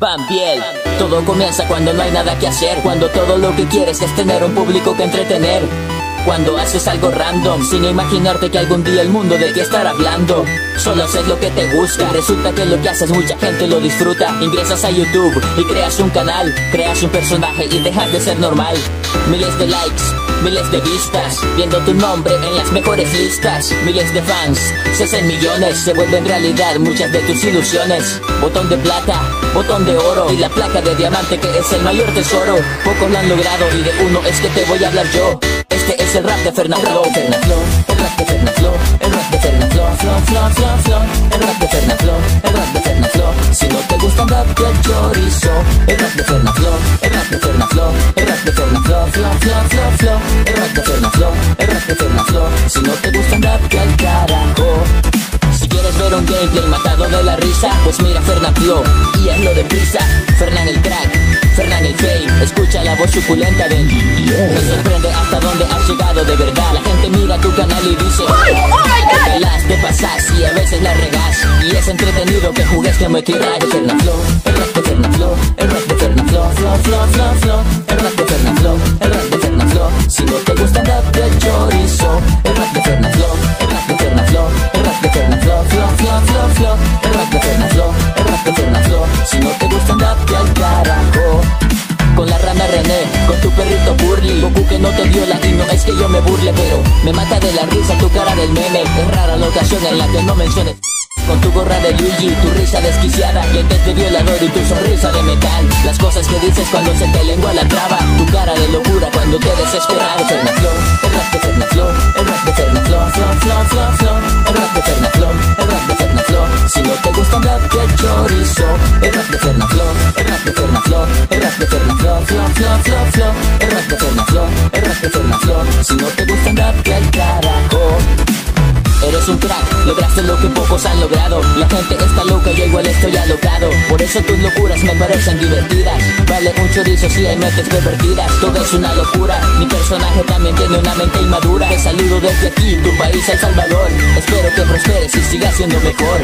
Pampiel. Todo comienza cuando no hay nada que hacer, cuando todo lo que quieres es tener un público que entretener. Cuando haces algo random, sin imaginarte que algún día el mundo de ti estará hablando. Solo haces lo que te gusta, resulta que lo que haces mucha gente lo disfruta. Ingresas a YouTube y creas un canal, creas un personaje y dejas de ser normal. Miles de likes, miles de vistas, viendo tu nombre en las mejores listas. Miles de fans, se hacen millones, se vuelven realidad muchas de tus ilusiones. Botón de plata, botón de oro y la placa de diamante que es el mayor tesoro. Pocos lo han logrado y de uno es que te voy a hablar yo. Este es el rap de Fernando Fernando, el rap de Fernando, el rap de Fernando, flow, flow, flow, flow, el rap de Fernando, el rap de Fernando. Si no te gusta el rap del chorizo, el rap de Fernando, el rap de Fernando, el rap de Fernando, flow, flow, flow, flow, el Si no te gusta el rap del carajo. Si quieres ver un gameplay matado de la risa, pues mira Fernand Flow y hazlo deprisa. Fernand el crack, Fernand el fame, escucha la voz suculenta del Me sorprende hasta dónde has llegado de verdad. La gente mira tu canal y dice, te pelas, te pasas y a veces la regas. Y es entretenido que jugues que me tiras de Fernand Flow, el rap de Flow, el rap no te viola y no es que yo me burle Pero me mata de la risa tu cara del meme Es rara la ocasión en la que no menciones con tu gorra de Luigi, tu risa desquiciada, lentes de violador y tu sonrisa de metal. Las cosas que dices cuando se te lengua la traba, tu cara de locura cuando te desesperas. El rap de el rap de el rap de el rap de. Si no te gusta rap de chorizo, el rap de el rap de el rap de Fernaflow, flow, flow, La gente está loca, yo igual estoy alocado. Por eso tus locuras me parecen divertidas. Vale un chorizo si hay mentes pervertidas. Todo es una locura, mi personaje también tiene una mente inmadura. Te saludo desde aquí, tu país El Salvador. Espero que prosperes y sigas siendo mejor